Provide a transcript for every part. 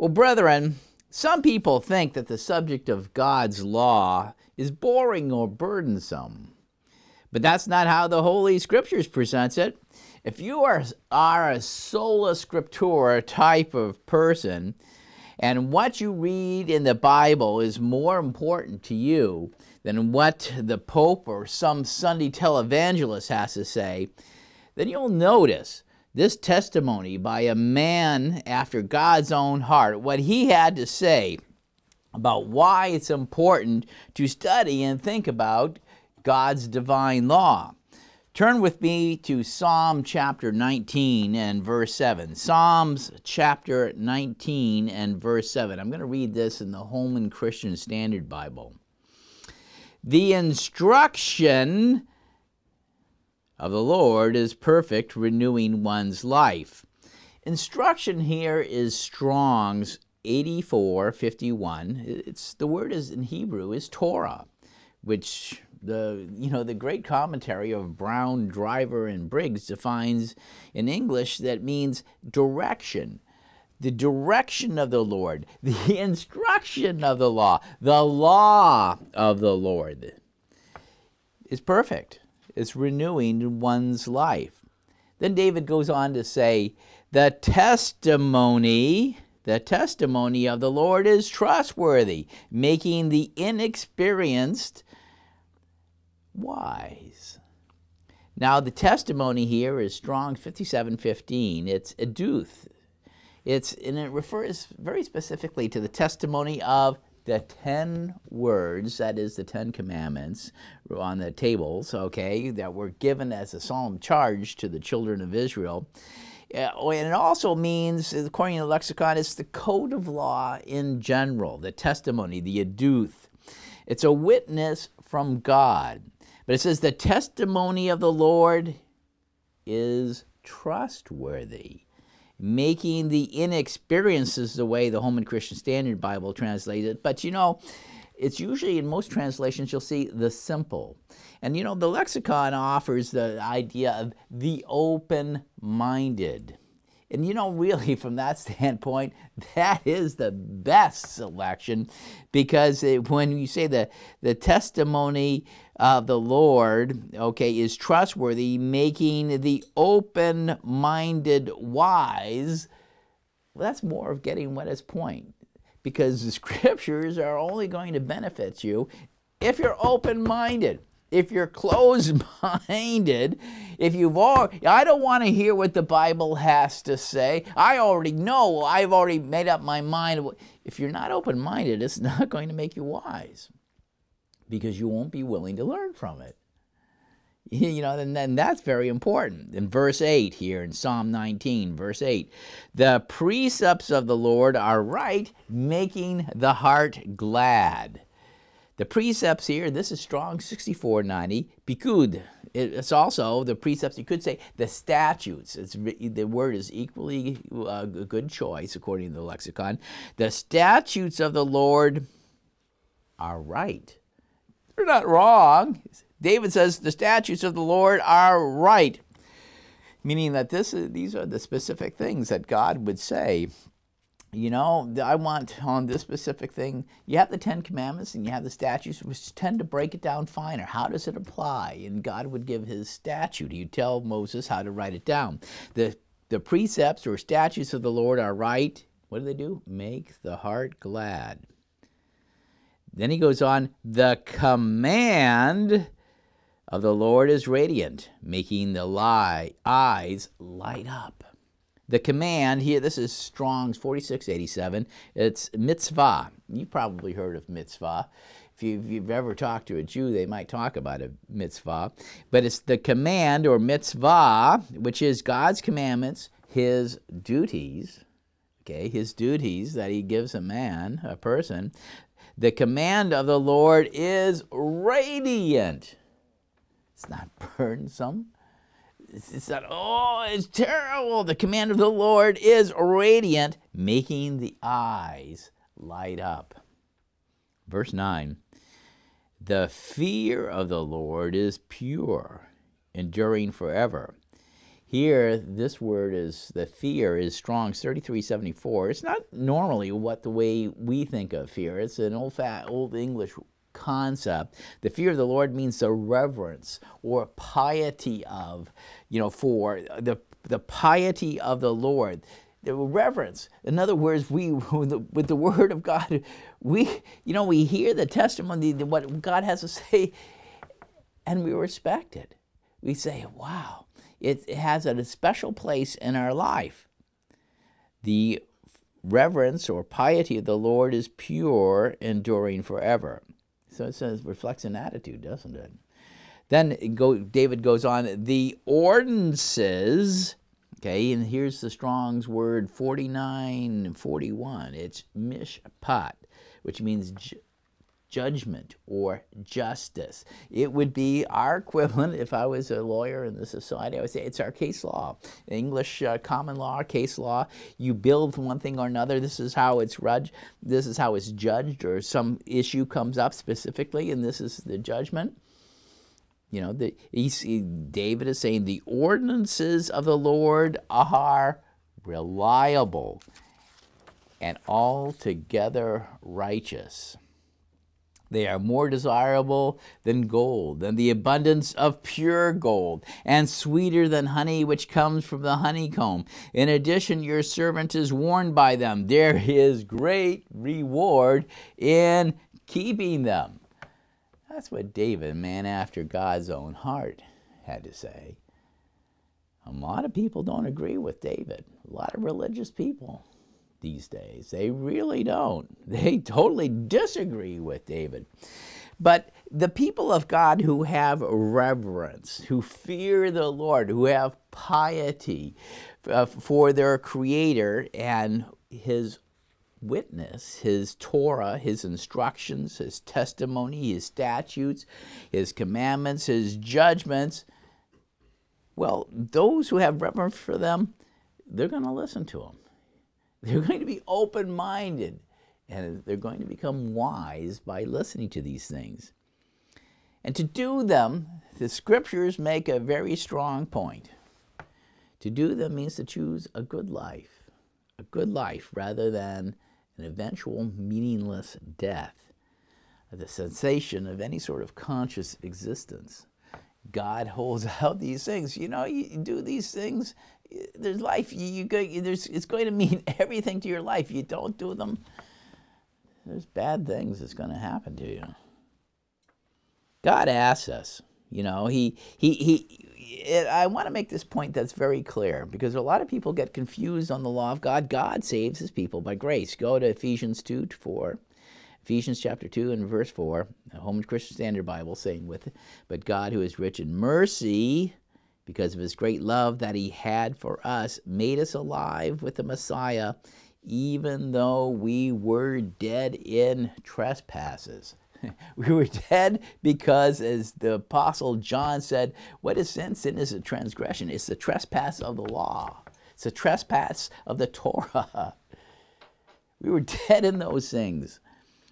Well, brethren, some people think that the subject of God's law is boring or burdensome. But that's not how the Holy Scriptures presents it. If you are, are a sola scriptura type of person, and what you read in the Bible is more important to you than what the Pope or some Sunday televangelist has to say, then you'll notice this testimony by a man after God's own heart, what he had to say about why it's important to study and think about God's divine law. Turn with me to Psalm chapter 19 and verse 7. Psalms chapter 19 and verse 7. I'm going to read this in the Holman Christian Standard Bible. The instruction of the Lord is perfect, renewing one's life. Instruction here is Strong's 8451. It's the word is in Hebrew is Torah, which the you know the great commentary of Brown, Driver, and Briggs defines in English that means direction. The direction of the Lord, the instruction of the law, the law of the Lord is perfect is renewing one's life. Then David goes on to say, the testimony, the testimony of the Lord is trustworthy, making the inexperienced wise. Now the testimony here is strong 5715. It's eduth. It's and it refers very specifically to the testimony of the 10 words, that is the 10 commandments on the tables, okay, that were given as a solemn charge to the children of Israel. Uh, and it also means, according to the lexicon, it's the code of law in general, the testimony, the eduth. It's a witness from God. But it says the testimony of the Lord is trustworthy making the inexperience is the way the Holman Christian Standard Bible translates it. But you know, it's usually in most translations you'll see the simple. And you know, the lexicon offers the idea of the open minded. And you know, really, from that standpoint, that is the best selection because it, when you say the, the testimony of the Lord, okay, is trustworthy, making the open minded wise, well, that's more of getting what is point because the scriptures are only going to benefit you if you're open minded if you're closed minded, if you've all, I don't want to hear what the Bible has to say. I already know, I've already made up my mind. If you're not open minded, it's not going to make you wise because you won't be willing to learn from it. You know, and then that's very important. In verse 8 here in Psalm 19, verse 8, the precepts of the Lord are right, making the heart glad. The precepts here, this is strong 6490, bikud. It's also the precepts, you could say the statutes. It's, the word is equally uh, a good choice according to the lexicon. The statutes of the Lord are right. They're not wrong. David says the statutes of the Lord are right, meaning that this is, these are the specific things that God would say you know, I want on this specific thing, you have the Ten Commandments and you have the statutes, which tend to break it down finer. How does it apply? And God would give his statute. He'd tell Moses how to write it down. The, the precepts or statutes of the Lord are right. What do they do? Make the heart glad. Then he goes on, the command of the Lord is radiant, making the lie, eyes light up. The command here, this is Strong's 4687. It's mitzvah. You've probably heard of mitzvah. If you've, if you've, ever talked to a Jew, they might talk about a mitzvah. But it's the command or mitzvah, which is God's commandments, his duties, okay, his duties that he gives a man, a person. The command of the Lord is radiant. It's not burdensome it's not, oh, it's terrible. The command of the Lord is radiant, making the eyes light up. Verse 9 The fear of the Lord is pure, enduring forever. Here, this word is the fear is strong 3374. It's not normally what the way we think of fear. It's an old fat, old English concept. The fear of the Lord means the reverence or piety of, you know, for the the piety of the Lord. The reverence. In other words, we with the word of God, we you know we hear the testimony, what God has to say, and we respect it. We say, "Wow, it has a special place in our life. The reverence or piety of the Lord is pure, enduring forever. So it says reflects an attitude, doesn't it? Then go, David goes on, the ordinances, okay, and here's the Strong's word 49 and 41. It's mishpat, which means judgment or justice. It would be our equivalent, if I was a lawyer in the society, I would say it's our case law. English uh, common law, case law, you build one thing or another, this is how it's rudged, this is how it's judged, or some issue comes up specifically, and this is the judgment. You know, the, he, David is saying the ordinances of the Lord are reliable and altogether righteous. They are more desirable than gold, than the abundance of pure gold, and sweeter than honey which comes from the honeycomb. In addition, your servant is warned by them. There is great reward in keeping them. That's what David, man after God's own heart, had to say. A lot of people don't agree with David, a lot of religious people these days. They really don't. They totally disagree with David. But the people of God who have reverence, who fear the Lord, who have piety uh, for their Creator and His witness, His Torah, His instructions, His testimony, His statutes, His commandments, His judgments, well, those who have reverence for them, they're going to listen to Him. They're going to be open minded and they're going to become wise by listening to these things. And to do them, the scriptures make a very strong point. To do them means to choose a good life, a good life rather than an eventual meaningless death, the sensation of any sort of conscious existence. God holds out these things. You know, you do these things there's life. You, you go, there's, it's going to mean everything to your life. You don't do them, there's bad things that's going to happen to you. God asks us, you know, he, he, he, it, I want to make this point that's very clear because a lot of people get confused on the law of God. God saves his people by grace. Go to Ephesians 2 4. Ephesians chapter 2 and verse 4, the Holman Christian Standard Bible saying with it, But God, who is rich in mercy, because of his great love that he had for us, made us alive with the Messiah, even though we were dead in trespasses. we were dead because, as the Apostle John said, what is sin? Sin is a transgression, it's the trespass of the law, it's a trespass of the Torah. We were dead in those things.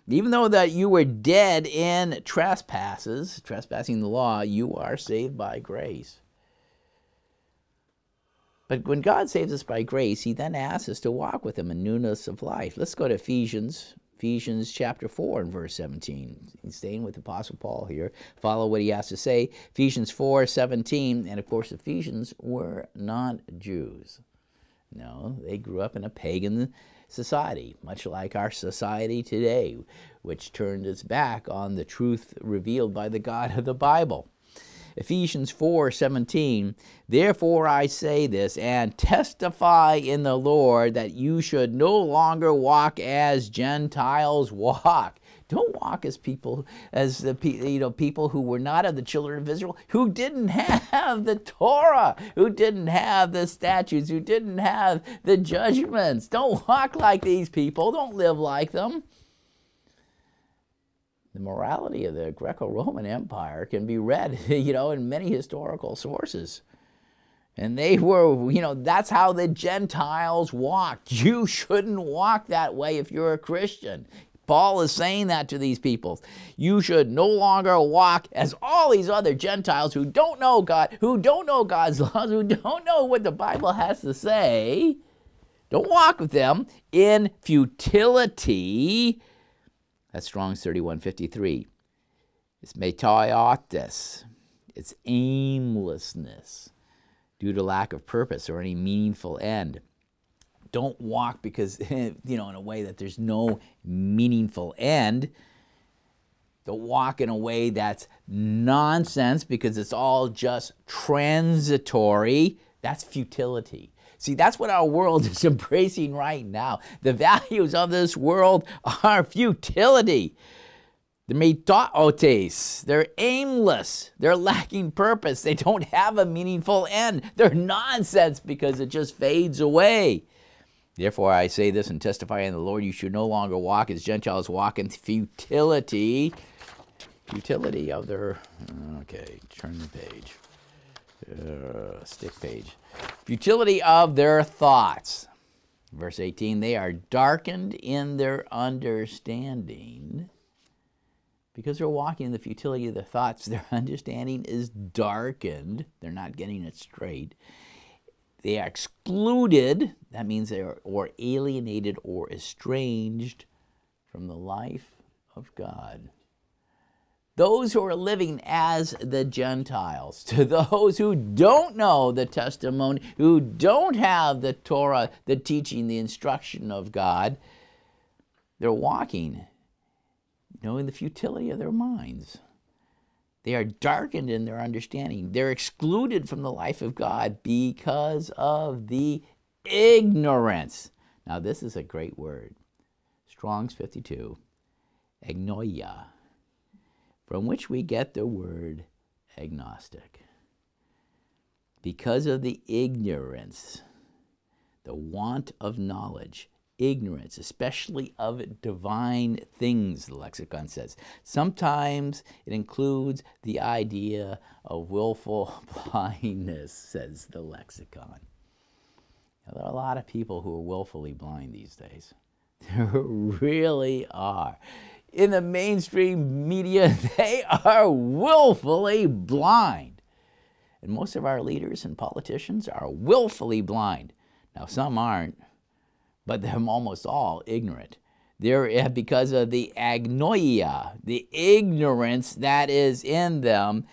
Even though that you were dead in trespasses, trespassing the law, you are saved by grace. But when God saves us by grace, He then asks us to walk with Him in newness of life. Let's go to Ephesians, Ephesians chapter 4 and verse 17. He's staying with Apostle Paul here. Follow what he has to say. Ephesians 4 17. And of course, Ephesians were not Jews. No, they grew up in a pagan society, much like our society today, which turned its back on the truth revealed by the God of the Bible. Ephesians 4 17. Therefore I say this, and testify in the Lord that you should no longer walk as Gentiles walk. Don't walk as people, as the you know people who were not of the children of Israel, who didn't have the Torah, who didn't have the statutes, who didn't have the judgments. Don't walk like these people. Don't live like them the morality of the Greco-Roman Empire can be read, you know, in many historical sources. And they were, you know, that's how the Gentiles walked. You shouldn't walk that way if you're a Christian. Paul is saying that to these people. You should no longer walk as all these other Gentiles who don't know God, who don't know God's laws, who don't know what the Bible has to say. Don't walk with them in futility. That's Strong's 3153. It's metaiotis. It's aimlessness due to lack of purpose or any meaningful end. Don't walk because, you know, in a way that there's no meaningful end. Don't walk in a way that's nonsense because it's all just transitory. That's futility. See, that's what our world is embracing right now. The values of this world are futility. The metaotes, they're aimless, they're lacking purpose, they don't have a meaningful end. They're nonsense because it just fades away. Therefore, I say this and testify in the Lord, you should no longer walk as Gentiles walk in futility. Futility of their. Okay, turn the page. Uh, stick page. Futility of their thoughts. Verse 18 they are darkened in their understanding because they're walking in the futility of their thoughts, their understanding is darkened. They're not getting it straight. They are excluded, that means they are or alienated or estranged from the life of God. Those who are living as the Gentiles, to those who don't know the testimony, who don't have the Torah, the teaching, the instruction of God, they're walking knowing the futility of their minds. They are darkened in their understanding. They're excluded from the life of God because of the ignorance. Now, this is a great word. Strong's 52, agnoia, from which we get the word agnostic. Because of the ignorance, the want of knowledge, ignorance, especially of divine things, the lexicon says. Sometimes it includes the idea of willful blindness, says the lexicon. Now, there are a lot of people who are willfully blind these days. There really are. In the mainstream media, they are willfully blind. And most of our leaders and politicians are willfully blind. Now, some aren't but they're almost all ignorant. They're eh, because of the agnoia, the ignorance that is in them,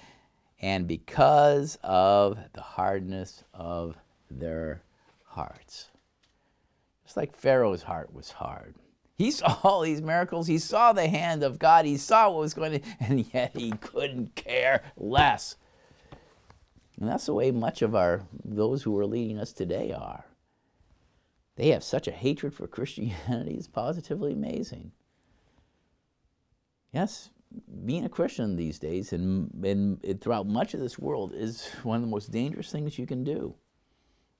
and because of the hardness of their hearts. Just like Pharaoh's heart was hard. He saw all these miracles. He saw the hand of God. He saw what was going to, and yet he couldn't care less. And that's the way much of our those who are leading us today are. They have such a hatred for Christianity, it's positively amazing. Yes, being a Christian these days and, and throughout much of this world is one of the most dangerous things you can do.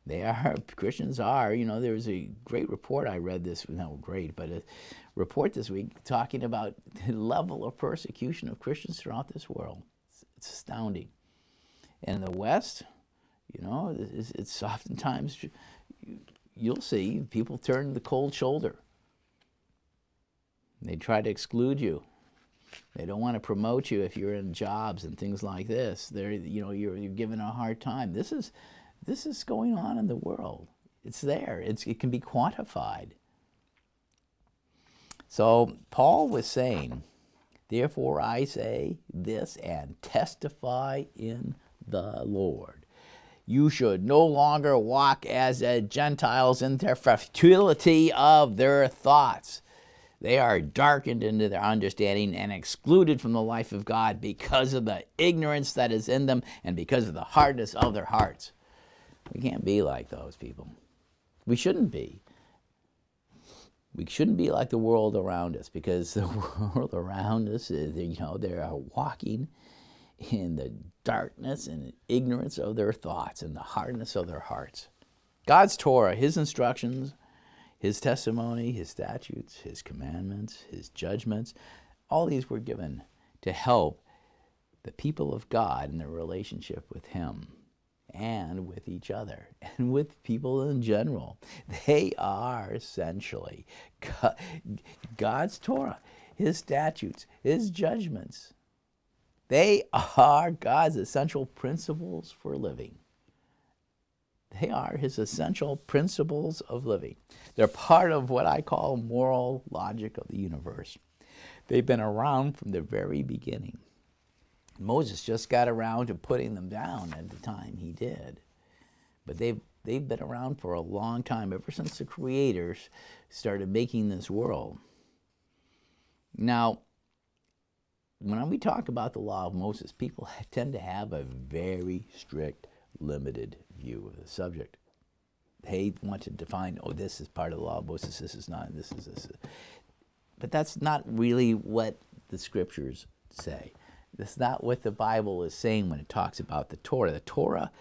They are, Christians are, you know, there was a great report I read this, not great, but a report this week talking about the level of persecution of Christians throughout this world. It's, it's astounding. And in the West, you know, it's, it's oftentimes you'll see people turn the cold shoulder. They try to exclude you. They don't want to promote you if you're in jobs and things like this. They're, you know, you're, you're given a hard time. This is, this is going on in the world. It's there. It's, it can be quantified. So Paul was saying, Therefore I say this and testify in the Lord you should no longer walk as Gentiles in their futility of their thoughts. They are darkened into their understanding and excluded from the life of God because of the ignorance that is in them and because of the hardness of their hearts. We can't be like those people. We shouldn't be. We shouldn't be like the world around us because the world around us is, you know, they are walking in the darkness and ignorance of their thoughts and the hardness of their hearts. God's Torah, His instructions, His testimony, His statutes, His commandments, His judgments, all these were given to help the people of God in their relationship with Him. And with each other and with people in general. They are essentially God's Torah, His statutes, His judgments. They are God's essential principles for living. They are His essential principles of living. They're part of what I call moral logic of the universe. They've been around from the very beginning. Moses just got around to putting them down at the time he did. But they've, they've been around for a long time, ever since the creators started making this world. Now, when we talk about the law of Moses, people tend to have a very strict, limited view of the subject. They want to define, oh, this is part of the law of Moses, this is not, this is this. But that's not really what the scriptures say. That's not what the Bible is saying when it talks about the Torah. The Torah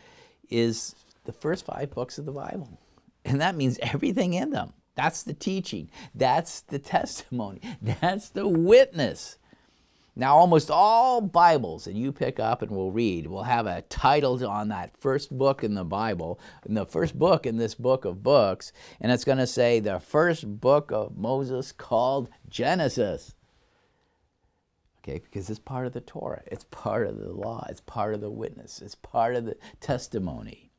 is the first five books of the Bible, and that means everything in them. That's the teaching, that's the testimony, that's the witness. Now, almost all Bibles that you pick up and will read will have a title on that first book in the Bible, in the first book in this book of books, and it's going to say the first book of Moses called Genesis okay? Because it's part of the Torah, it's part of the law, it's part of the witness, it's part of the testimony.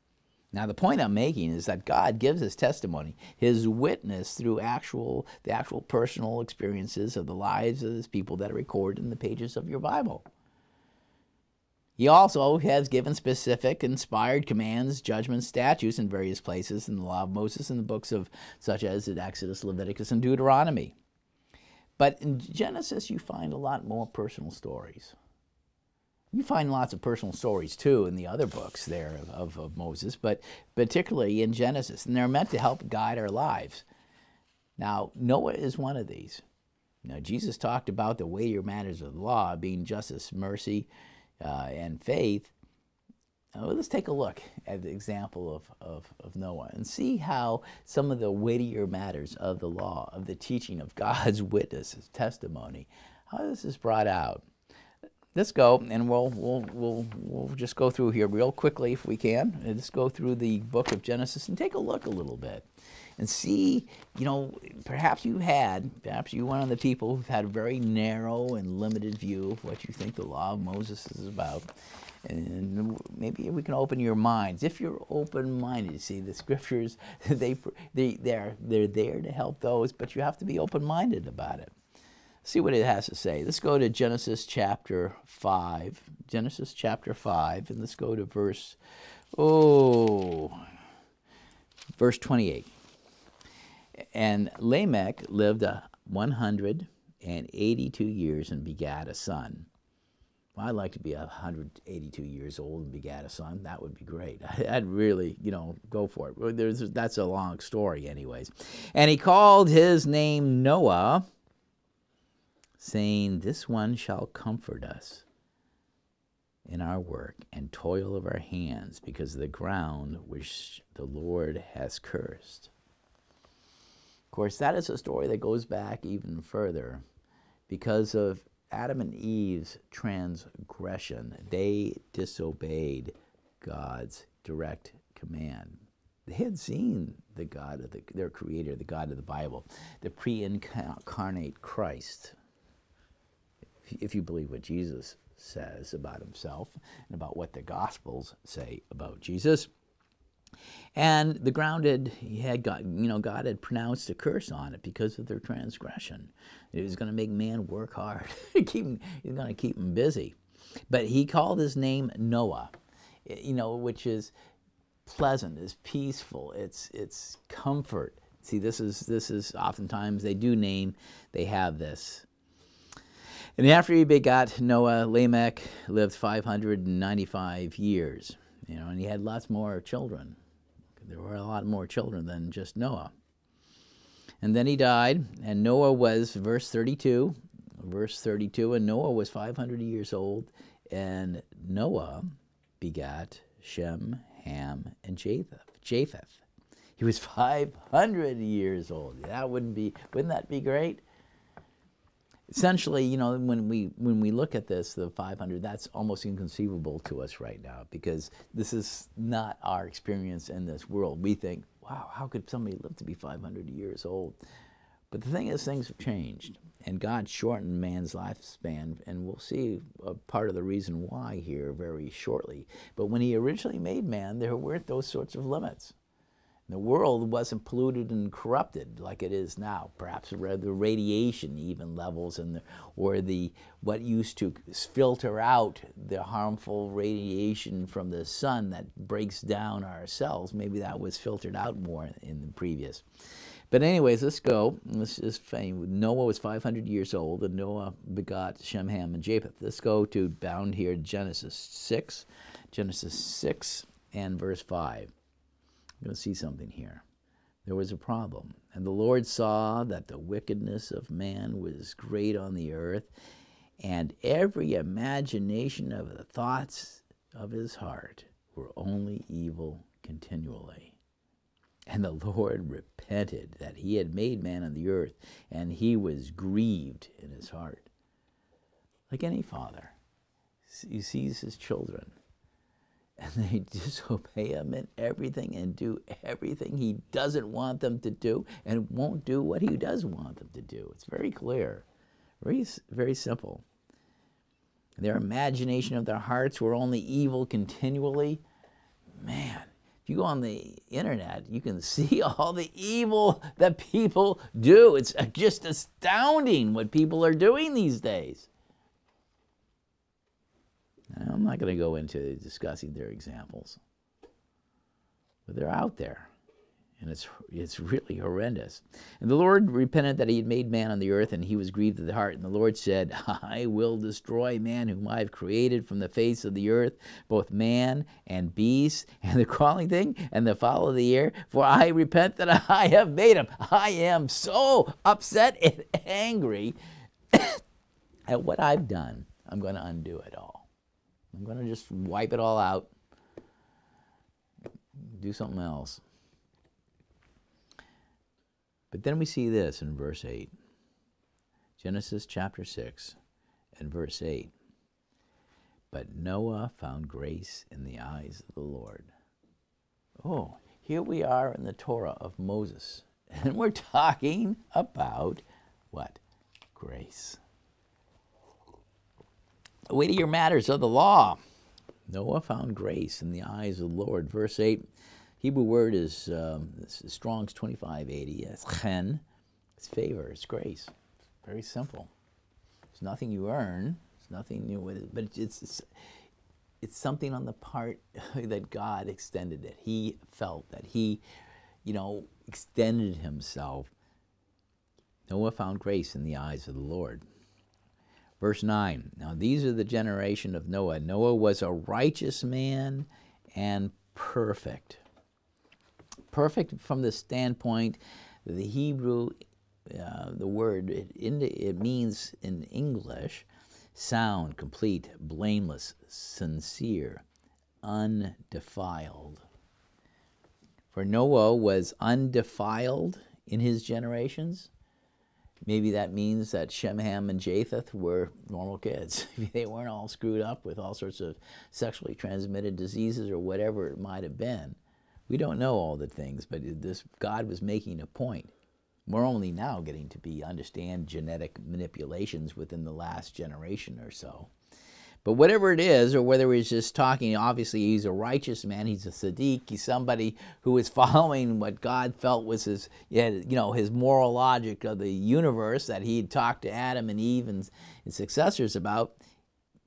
Now, the point I'm making is that God gives His testimony, His witness through actual, the actual personal experiences of the lives of His people that are recorded in the pages of your Bible. He also has given specific, inspired commands, judgments, statutes in various places in the law of Moses and the books of such as in Exodus, Leviticus, and Deuteronomy. But in Genesis, you find a lot more personal stories. You find lots of personal stories too in the other books there of, of, Moses, but particularly in Genesis. And they're meant to help guide our lives. Now, Noah is one of these. Now, Jesus talked about the weightier matters of the law being justice, mercy, uh, and faith. Uh, let's take a look at the example of, of, of, Noah and see how some of the weightier matters of the law, of the teaching of God's witnesses, testimony, how this is brought out. Let's go, and we'll, we'll, we'll, we'll just go through here real quickly if we can. Let's go through the book of Genesis and take a look a little bit and see, you know, perhaps you had, perhaps you one of the people who've had a very narrow and limited view of what you think the law of Moses is about and maybe we can open your minds. If you're open-minded see the scriptures they, they they're they're there to help those but you have to be open-minded about it. See what it has to say. Let's go to genesis chapter 5 genesis chapter 5 and let's go to verse oh verse 28 and lamech lived a 182 years and begat a son well, I'd like to be 182 years old and begat a son. That would be great. I'd really, you know, go for it. There's, that's a long story, anyways. And he called his name Noah, saying, This one shall comfort us in our work and toil of our hands because of the ground which the Lord has cursed. Of course, that is a story that goes back even further because of Adam and Eve's transgression, they disobeyed God's direct command. They had seen the God of the, their creator, the God of the Bible, the pre incarnate Christ. If you believe what Jesus says about himself and about what the Gospels say about Jesus. And the ground had, he had got, you know, God had pronounced a curse on it because of their transgression. He was going to make man work hard. keep he's going to keep him busy. But he called his name Noah, you know, which is pleasant, is peaceful, it's, it's comfort. See, this is, this is oftentimes they do name, they have this. And after he begot Noah, Lamech lived 595 years, you know, and he had lots more children. There were a lot more children than just Noah. And then he died, and Noah was, verse 32, verse 32, and Noah was 500 years old, and Noah begat Shem, Ham, and Japheth. Japheth. He was 500 years old. That wouldn't be, wouldn't that be great? Essentially, you know, when we when we look at this, the 500, that's almost inconceivable to us right now because this is not our experience in this world. We think, wow, how could somebody live to be 500 years old? But the thing is, things have changed, and God shortened man's lifespan, and we'll see a part of the reason why here very shortly. But when He originally made man, there weren't those sorts of limits. The world wasn't polluted and corrupted like it is now. Perhaps the radiation even levels and the, or the what used to filter out the harmful radiation from the sun that breaks down our cells. Maybe that was filtered out more in the previous. But anyways, let's go. Let's just Noah was 500 years old, and Noah begot Shem, Ham, and Japheth. Let's go to bound here Genesis 6, Genesis 6 and verse 5 going to see something here. There was a problem. And the Lord saw that the wickedness of man was great on the earth, and every imagination of the thoughts of his heart were only evil continually. And the Lord repented that he had made man on the earth, and he was grieved in his heart. Like any father, he sees his children and they disobey him in everything and do everything he doesn't want them to do and won't do what he does want them to do. It's very clear, very, very simple. Their imagination of their hearts were only evil continually. Man, if you go on the internet, you can see all the evil that people do. It's just astounding what people are doing these days. I'm not going to go into discussing their examples, but they're out there. And it's, it's really horrendous. And the Lord repented that he had made man on the earth, and he was grieved at the heart. And the Lord said, I will destroy man whom I have created from the face of the earth, both man and beast, and the crawling thing, and the fowl of the air, for I repent that I have made him. I am so upset and angry at what I've done. I'm going to undo it all. I'm going to just wipe it all out, do something else. But then we see this in verse 8. Genesis chapter 6 and verse 8. But Noah found grace in the eyes of the Lord. Oh, here we are in the Torah of Moses, and we're talking about what? Grace weightier matters of the law. Noah found grace in the eyes of the Lord. Verse 8, Hebrew word is um, Strong's 2580. It's chen. It's favor. It's grace. Very simple. It's nothing you earn. It's nothing it, but it's, it's it's something on the part that God extended it. He felt that he, you know, extended himself. Noah found grace in the eyes of the Lord. Verse 9 Now these are the generation of Noah. Noah was a righteous man and perfect. Perfect from the standpoint, the Hebrew, uh, the word, it, it means in English sound, complete, blameless, sincere, undefiled. For Noah was undefiled in his generations Maybe that means that Shem, Ham, and Japheth were normal kids. they weren't all screwed up with all sorts of sexually transmitted diseases or whatever it might have been. We don't know all the things, but this God was making a point. We're only now getting to be understand genetic manipulations within the last generation or so. But whatever it is, or whether he's just talking, obviously he's a righteous man. He's a tzaddik. He's somebody who is following what God felt was his, you know, his moral logic of the universe that he had talked to Adam and Eve and his successors about.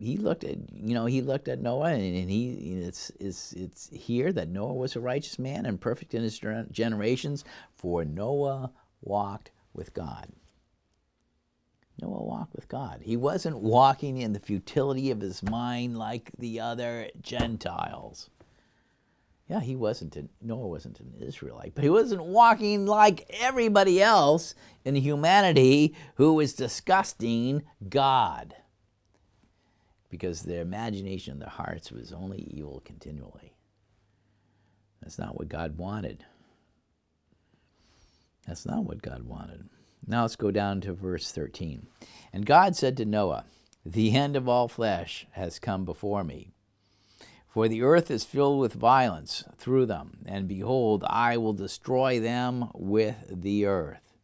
He looked at, you know, he looked at Noah, and he, it's, it's, it's here that Noah was a righteous man and perfect in his generations, for Noah walked with God. Noah walked with God. He wasn't walking in the futility of his mind like the other Gentiles. Yeah, he wasn't, an, Noah wasn't an Israelite, but he wasn't walking like everybody else in humanity who was disgusting God. Because their imagination in their hearts was only evil continually. That's not what God wanted. That's not what God wanted. Now let's go down to verse 13. And God said to Noah, The end of all flesh has come before me. For the earth is filled with violence through them, and behold, I will destroy them with the earth.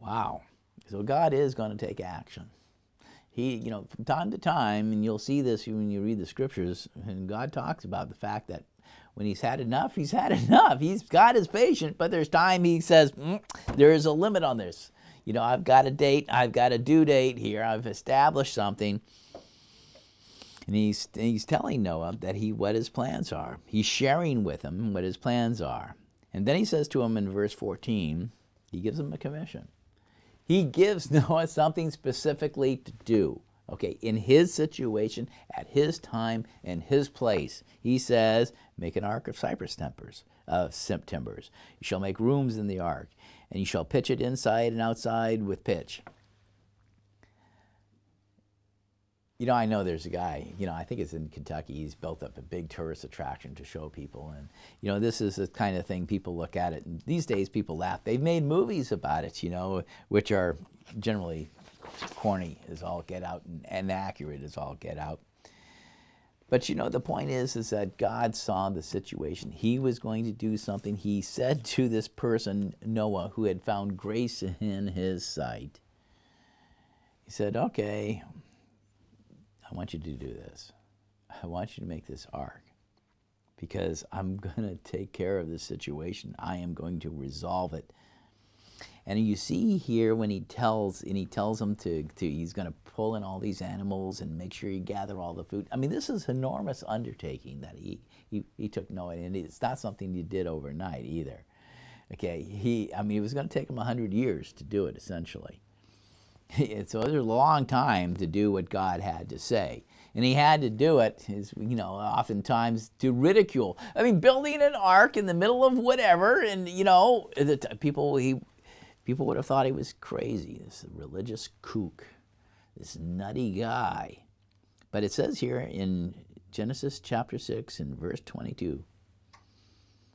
Wow. So God is going to take action. He, you know, from time to time, and you'll see this when you read the scriptures, and God talks about the fact that when he's had enough, he's had enough. He's God is patient, but there's time he says mm, there is a limit on this. You know, I've got a date, I've got a due date here, I've established something. And he's, he's telling Noah that he what his plans are. He's sharing with him what his plans are. And then he says to him in verse 14, he gives him a commission. He gives Noah something specifically to do. Okay, in his situation, at his time, in his place, he says, "Make an ark of cypress timbers. of Uh, timbers. You shall make rooms in the ark, and you shall pitch it inside and outside with pitch." You know, I know there's a guy. You know, I think it's in Kentucky. He's built up a big tourist attraction to show people, and you know, this is the kind of thing people look at it. And these days, people laugh. They've made movies about it. You know, which are generally corny as all get out and inaccurate as all get out. But you know, the point is, is that God saw the situation. He was going to do something. He said to this person, Noah, who had found grace in his sight, he said, okay, I want you to do this. I want you to make this ark because I'm going to take care of this situation. I am going to resolve it and you see here when he tells, and he tells them to, to he's going to pull in all these animals and make sure you gather all the food. I mean, this is enormous undertaking that he, he, he took Noah, and it's not something he did overnight either. Okay, he, I mean, it was going to take him 100 years to do it, essentially. so it was a long time to do what God had to say. And he had to do it, is, you know, oftentimes to ridicule. I mean, building an ark in the middle of whatever, and, you know, the people, he, People would have thought he was crazy, this religious kook, this nutty guy. But it says here in Genesis chapter 6 and verse 22,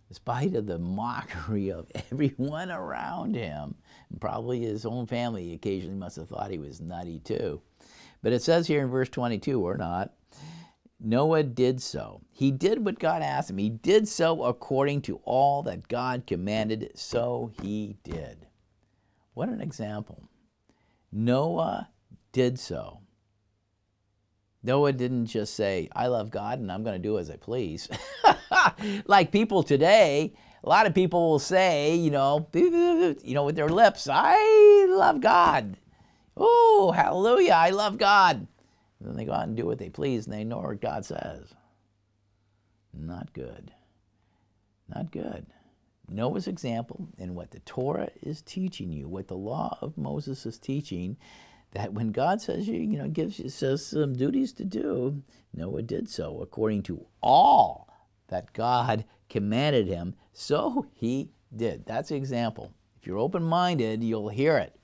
in spite of the mockery of everyone around him, and probably his own family occasionally must have thought he was nutty too. But it says here in verse 22, or not, Noah did so. He did what God asked him. He did so according to all that God commanded, so he did. What an example. Noah did so. Noah didn't just say, I love God and I'm going to do as I please. like people today, a lot of people will say, you know, you know, with their lips, I love God. Oh, hallelujah, I love God. And then they go out and do what they please and they ignore what God says. Not good. Not good. Noah's example and what the Torah is teaching you, what the law of Moses is teaching, that when God says you, you know, gives you says some duties to do, Noah did so according to all that God commanded him, so he did. That's the example. If you're open-minded, you'll hear it.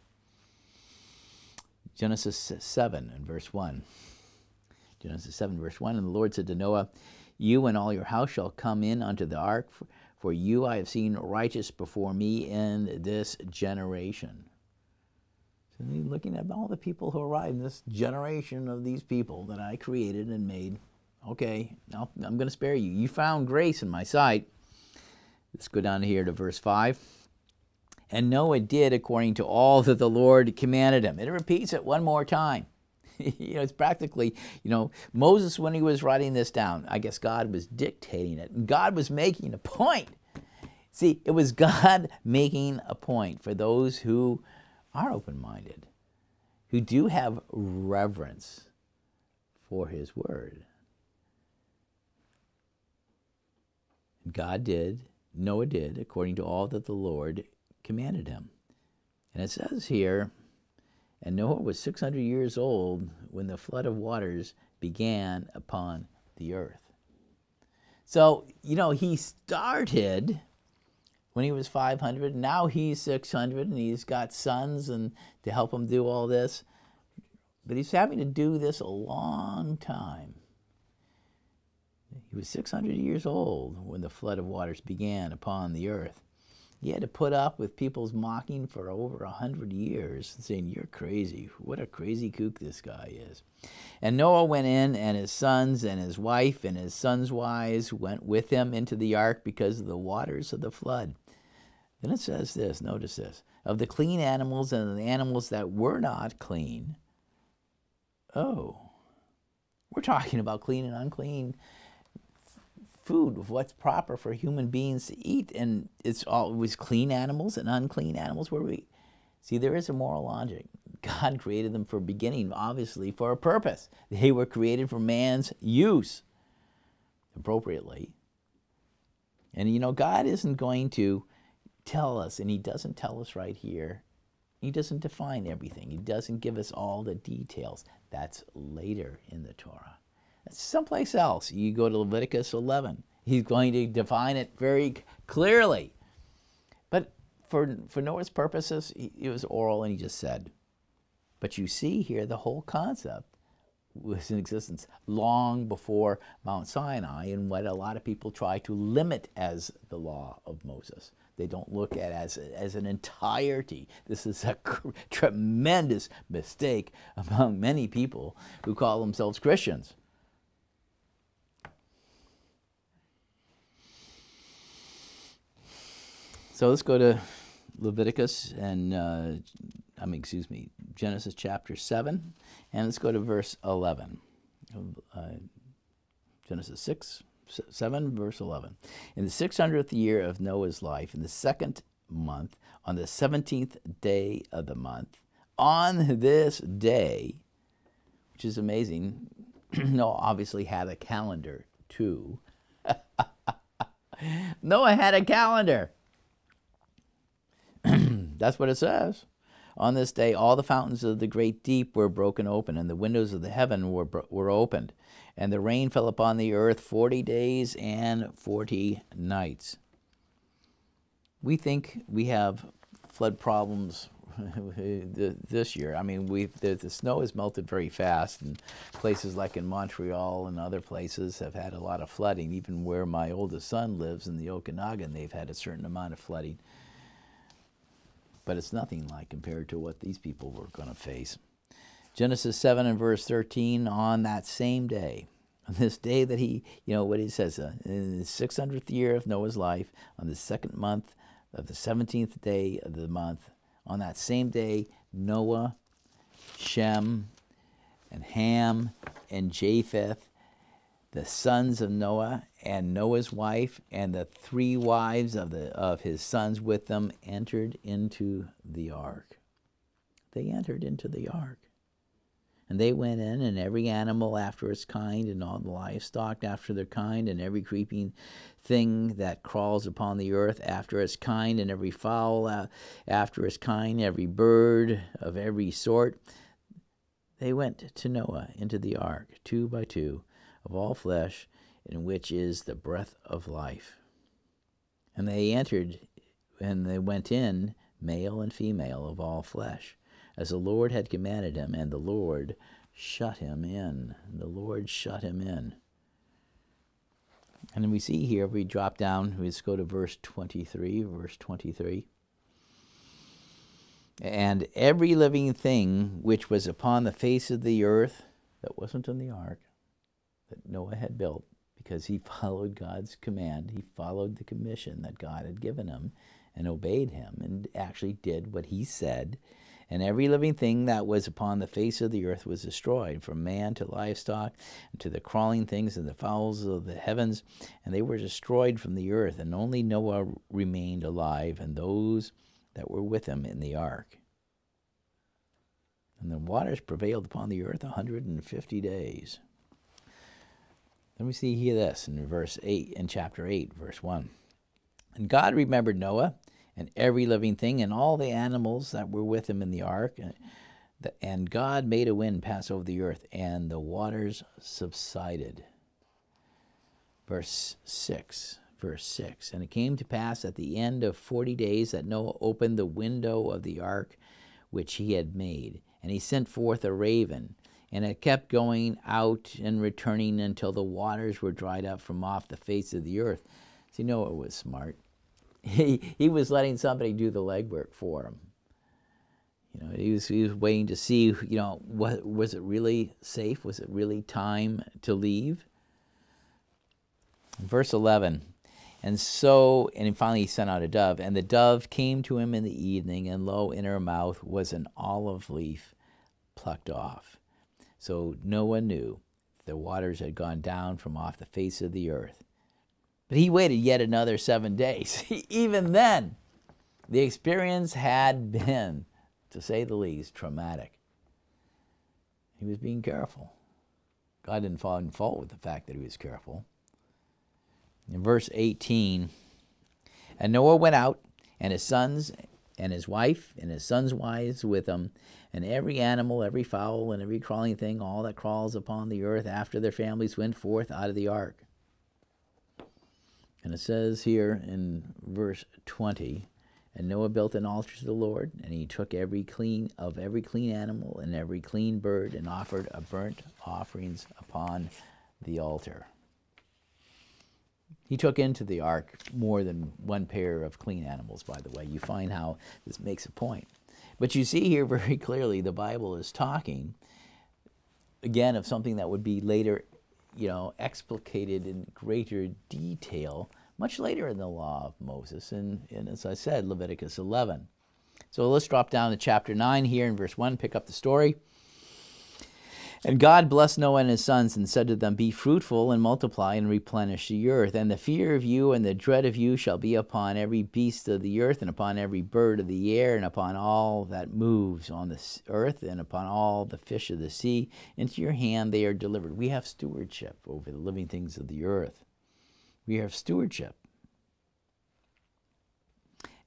Genesis 7 and verse 1. Genesis 7 verse 1, and the Lord said to Noah, You and all your house shall come in unto the ark, for you I have seen righteous before me in this generation. So he's looking at all the people who arrived in this generation of these people that I created and made. Okay, now i am going to spare you. You found grace in my sight. Let's go down here to verse 5. And Noah did according to all that the Lord commanded him. It repeats it one more time. you know, it's practically, you know, Moses, when he was writing this down, I guess God was dictating it. And God was making a point. See, it was God making a point for those who are open minded, who do have reverence for his word. God did, Noah did, according to all that the Lord commanded him. And it says here, and Noah was 600 years old when the flood of waters began upon the earth. So, you know, he started when he was 500. Now he's 600 and he's got sons and to help him do all this. But he's having to do this a long time. He was 600 years old when the flood of waters began upon the earth. He had to put up with people's mocking for over a hundred years, saying, You're crazy. What a crazy kook this guy is. And Noah went in, and his sons and his wife and his sons' wives went with him into the ark because of the waters of the flood. Then it says this notice this of the clean animals and the animals that were not clean. Oh, we're talking about clean and unclean food of what's proper for human beings to eat, and it's always clean animals and unclean animals where we see there is a moral logic. God created them for beginning, obviously, for a purpose. They were created for man's use appropriately. And you know, God isn't going to tell us, and He doesn't tell us right here. He doesn't define everything. He doesn't give us all the details. That's later in the Torah. Someplace else. You go to Leviticus 11. He's going to define it very clearly. But for, for Noah's purposes, it was oral and he just said. But you see here the whole concept was in existence long before Mount Sinai and what a lot of people try to limit as the law of Moses. They don't look at as, as an entirety. This is a tremendous mistake among many people who call themselves Christians. So let's go to Leviticus and, uh, I mean, excuse me, Genesis chapter 7, and let's go to verse 11. Uh, Genesis 6, 7, verse 11. In the 600th year of Noah's life, in the second month, on the 17th day of the month, on this day, which is amazing, Noah obviously had a calendar too. Noah had a calendar. That's what it says. On this day, all the fountains of the great deep were broken open, and the windows of the heaven were, were opened and the rain fell upon the earth 40 days and 40 nights. We think we have flood problems this year. I mean, we the, the, snow has melted very fast, and places like in Montreal and other places have had a lot of flooding. Even where my oldest son lives in the Okanagan, they've had a certain amount of flooding. But it's nothing like compared to what these people were going to face. Genesis 7 and verse 13, on that same day, on this day that he, you know, what he says, uh, in the 600th year of Noah's life, on the second month of the 17th day of the month, on that same day, Noah, Shem, and Ham, and Japheth, the sons of Noah, and Noah's wife, and the three wives of, the, of his sons with them entered into the ark. They entered into the ark. And they went in, and every animal after its kind, and all the livestock after their kind, and every creeping thing that crawls upon the earth after its kind, and every fowl after its kind, every bird of every sort. They went to Noah into the ark, two by two, of all flesh, in which is the breath of life. And they entered, and they went in, male and female of all flesh as the Lord had commanded him, and the Lord shut him in. The Lord shut him in. And then we see here, we drop down, let's go to verse 23, verse 23. And every living thing which was upon the face of the earth, that wasn't in the ark, that Noah had built, because he followed God's command, he followed the commission that God had given him and obeyed him and actually did what he said and every living thing that was upon the face of the earth was destroyed, from man to livestock, and to the crawling things and the fowls of the heavens, and they were destroyed from the earth, and only Noah remained alive, and those that were with him in the ark. And the waters prevailed upon the earth a hundred and fifty days. Let me see here this in verse 8, in chapter 8, verse 1. And God remembered Noah and every living thing and all the animals that were with him in the ark. And God made a wind pass over the earth, and the waters subsided. Verse 6. Verse 6. And it came to pass at the end of forty days that Noah opened the window of the ark which he had made, and he sent forth a raven. And it kept going out and returning until the waters were dried up from off the face of the earth. See, Noah was smart he, he was letting somebody do the legwork for him. You know, he was, he was waiting to see, you know, what, was it really safe? Was it really time to leave? Verse 11. And so, and finally he sent out a dove, and the dove came to him in the evening, and lo, in her mouth was an olive leaf plucked off. So Noah knew the waters had gone down from off the face of the earth. But he waited yet another seven days. Even then, the experience had been, to say the least, traumatic. He was being careful. God didn't find fault with the fact that he was careful. In verse 18, and Noah went out, and his sons, and his wife, and his sons' wives with him, and every animal, every fowl, and every crawling thing, all that crawls upon the earth after their families went forth out of the ark. And it says here in verse 20, and Noah built an altar to the Lord, and he took every clean of every clean animal and every clean bird and offered a burnt offerings upon the altar. He took into the ark more than one pair of clean animals, by the way. You find how this makes a point. But you see here very clearly the Bible is talking, again, of something that would be later, you know, explicated in greater detail much later in the law of Moses, and, and as I said, Leviticus 11. So let's drop down to chapter 9 here in verse 1, pick up the story. And God blessed Noah and his sons and said to them, Be fruitful and multiply and replenish the earth. And the fear of you and the dread of you shall be upon every beast of the earth, and upon every bird of the air, and upon all that moves on the earth, and upon all the fish of the sea. Into your hand they are delivered. We have stewardship over the living things of the earth. We have stewardship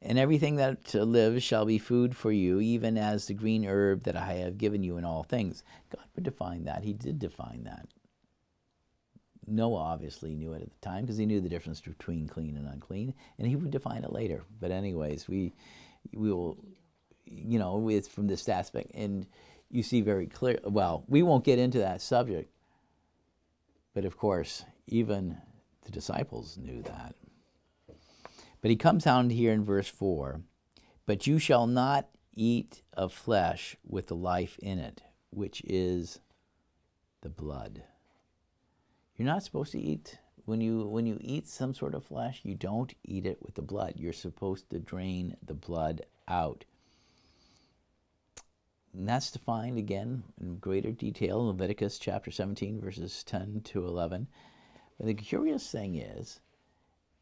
and everything that lives shall be food for you, even as the green herb that I have given you in all things. God would define that. He did define that. Noah obviously knew it at the time because he knew the difference between clean and unclean, and he would define it later. But anyways, we we will, you know, it's from this aspect, and you see very clear. Well, we won't get into that subject, but of course, even the disciples knew that. But he comes down here in verse 4 But you shall not eat of flesh with the life in it, which is the blood. You're not supposed to eat when you when you eat some sort of flesh, you don't eat it with the blood. You're supposed to drain the blood out. And that's defined again in greater detail in Leviticus chapter 17, verses 10 to 11. But the curious thing is,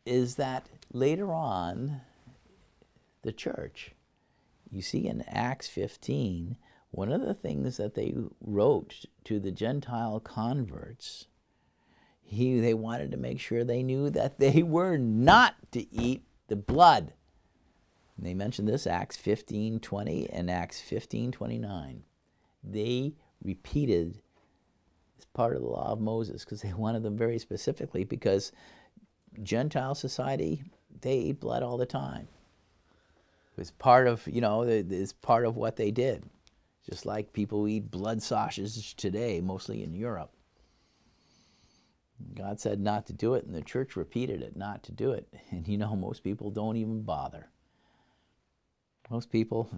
is that later on, the church, you see in Acts 15, one of the things that they wrote to the Gentile converts, he, they wanted to make sure they knew that they were not to eat the blood. And they mentioned this Acts 15 20 and Acts 15 29. They repeated as part of the law of Moses because they wanted them very specifically because Gentile society, they eat blood all the time. It's part of, you know, it's part of what they did. Just like people eat blood sausages today, mostly in Europe. God said not to do it, and the church repeated it, not to do it. And you know, most people don't even bother. Most people,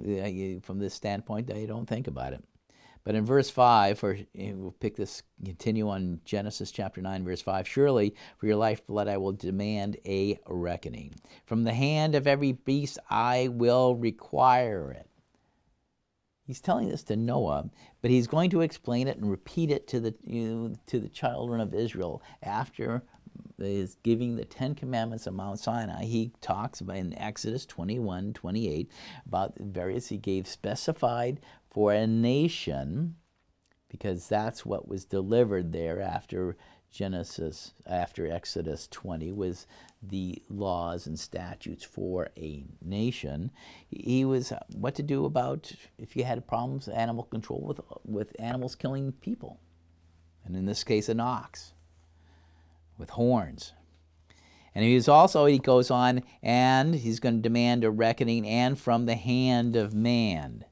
from this standpoint, they don't think about it. But in verse 5, or we'll pick this, continue on Genesis chapter 9, verse 5 Surely for your lifeblood I will demand a reckoning. From the hand of every beast I will require it. He's telling this to Noah, but he's going to explain it and repeat it to the, you know, to the children of Israel after is giving the Ten Commandments of Mount Sinai. He talks about in Exodus 21, 28 about various, he gave specified for a nation, because that's what was delivered there after Genesis, after Exodus 20, was the laws and statutes for a nation. He was what to do about if you had problems, animal control with, with animals killing people, and in this case, an ox with horns. And he he's also, he goes on, and he's going to demand a reckoning and from the hand of man.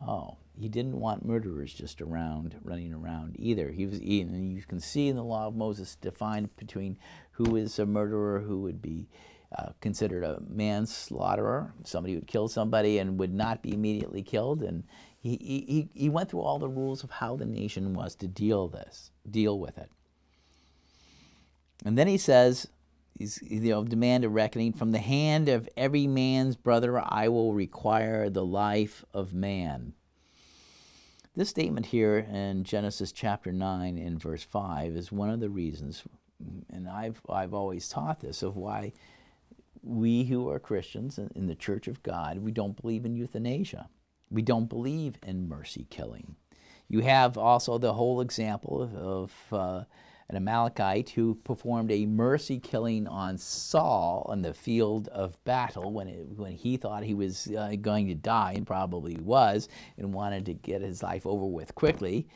Oh, he didn't want murderers just around, running around either. He was, and you can see in the law of Moses defined between who is a murderer, who would be uh, considered a manslaughterer, somebody who would kill somebody and would not be immediately killed. And he, he, he went through all the rules of how the nation was to deal this, deal with it. And then he says, he's, you know, demand a reckoning from the hand of every man's brother I will require the life of man. This statement here in Genesis chapter 9 in verse 5 is one of the reasons, and I've, I've always taught this, of why we who are Christians in the Church of God, we don't believe in euthanasia. We don't believe in mercy killing. You have also the whole example of, of uh, an Amalekite who performed a mercy killing on Saul on the field of battle when, it, when he thought he was uh, going to die, and probably was, and wanted to get his life over with quickly.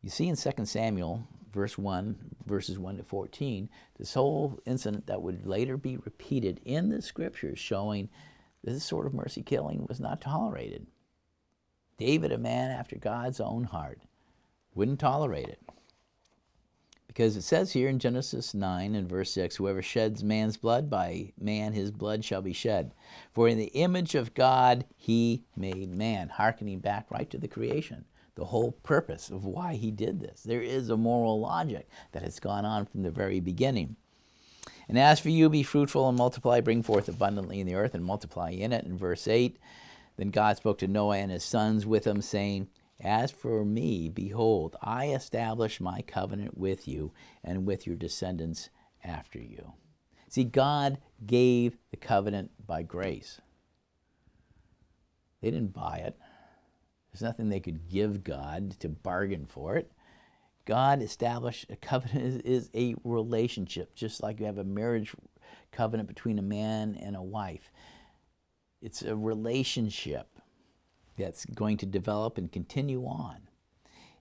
You see in 2 Samuel verse 1, verses 1 to 14, this whole incident that would later be repeated in the scriptures showing this sort of mercy killing was not tolerated. David, a man after God's own heart, wouldn't tolerate it. Because it says here in Genesis 9 and verse 6 Whoever sheds man's blood, by man his blood shall be shed. For in the image of God he made man, hearkening back right to the creation the whole purpose of why he did this. There is a moral logic that has gone on from the very beginning. And as for you, be fruitful and multiply, bring forth abundantly in the earth and multiply in it. In verse 8, then God spoke to Noah and his sons with him, saying, As for me, behold, I establish my covenant with you and with your descendants after you. See, God gave the covenant by grace. They didn't buy it. There's nothing they could give God to bargain for it. God established a covenant is, a relationship, just like you have a marriage covenant between a man and a wife. It's a relationship that's going to develop and continue on.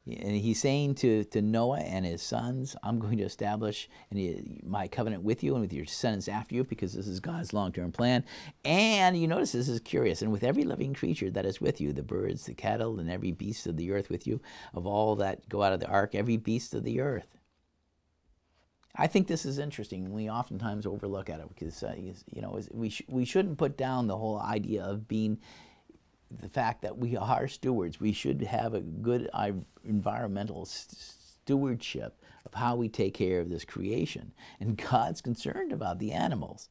And he's saying to, to Noah and his sons, I'm going to establish and my covenant with you and with your descendants after you because this is God's long term plan. And you notice this is curious. And with every living creature that is with you, the birds, the cattle, and every beast of the earth with you, of all that go out of the ark, every beast of the earth. I think this is interesting. We oftentimes overlook at it because, uh, you know, we, sh- we shouldn't put down the whole idea of being the fact that we are stewards. We should have a good environmental stewardship of how we take care of this creation. And God's concerned about the animals.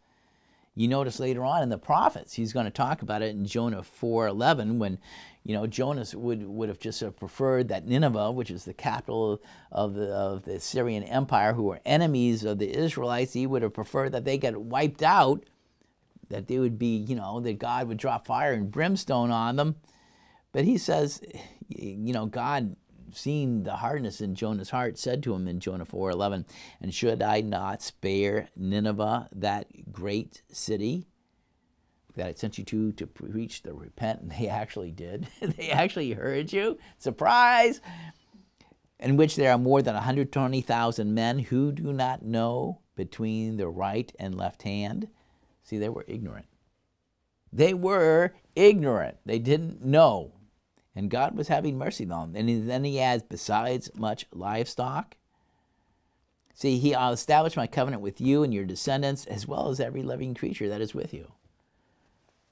You notice later on in the prophets, he's going to talk about it in Jonah 4:11 when, you know, Jonas would, would have just have preferred that Nineveh, which is the capital of the, of the Assyrian Empire, who were enemies of the Israelites, he would have preferred that they get wiped out that they would be, you know, that God would drop fire and brimstone on them. But he says, you know, God, seeing the hardness in Jonah's heart, said to him in Jonah 4:11, "And should I not spare Nineveh, that great city that I sent you to to preach the repent?" And they actually did. they actually heard you. Surprise! In which there are more than 120,000 men who do not know between the right and left hand See, they were ignorant. They were ignorant. They didn't know. And God was having mercy on them. And then he adds, besides much livestock. See, he, I'll establish my covenant with you and your descendants, as well as every living creature that is with you.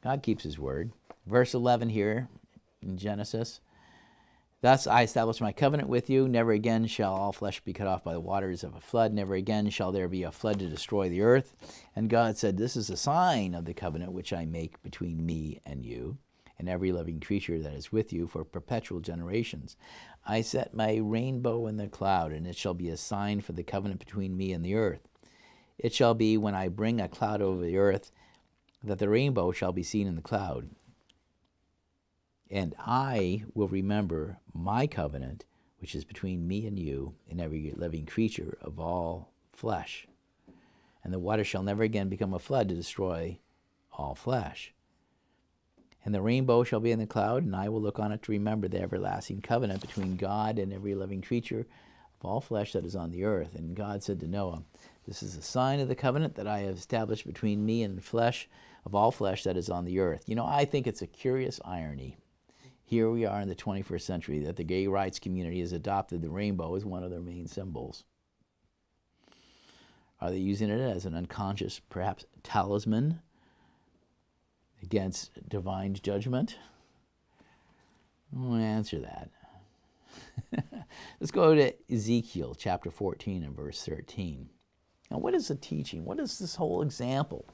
God keeps his word. Verse 11 here in Genesis Thus I establish my covenant with you. Never again shall all flesh be cut off by the waters of a flood. Never again shall there be a flood to destroy the earth. And God said, This is a sign of the covenant which I make between me and you, and every living creature that is with you for perpetual generations. I set my rainbow in the cloud, and it shall be a sign for the covenant between me and the earth. It shall be when I bring a cloud over the earth that the rainbow shall be seen in the cloud. And I will remember my covenant, which is between me and you and every living creature of all flesh. And the water shall never again become a flood to destroy all flesh. And the rainbow shall be in the cloud, and I will look on it to remember the everlasting covenant between God and every living creature of all flesh that is on the earth. And God said to Noah, This is a sign of the covenant that I have established between me and the flesh of all flesh that is on the earth. You know, I think it's a curious irony here we are in the 21st century that the gay rights community has adopted the rainbow as one of their main symbols. Are they using it as an unconscious, perhaps, talisman against divine judgment? I won't answer that. Let's go to Ezekiel chapter 14 and verse 13. Now, what is the teaching? What does this whole example